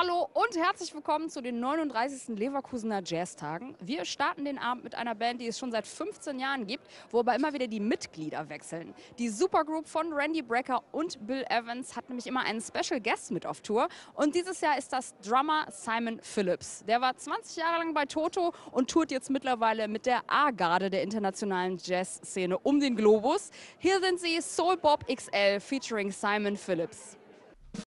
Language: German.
Hallo und herzlich willkommen zu den 39. Leverkusener Jazztagen. Wir starten den Abend mit einer Band, die es schon seit 15 Jahren gibt, wo aber immer wieder die Mitglieder wechseln. Die Supergroup von Randy Brecker und Bill Evans hat nämlich immer einen Special Guest mit auf Tour. Und dieses Jahr ist das Drummer Simon Phillips. Der war 20 Jahre lang bei Toto und tourt jetzt mittlerweile mit der A-Garde der internationalen Jazzszene um den Globus. Hier sind sie Soul Bob XL featuring Simon Phillips.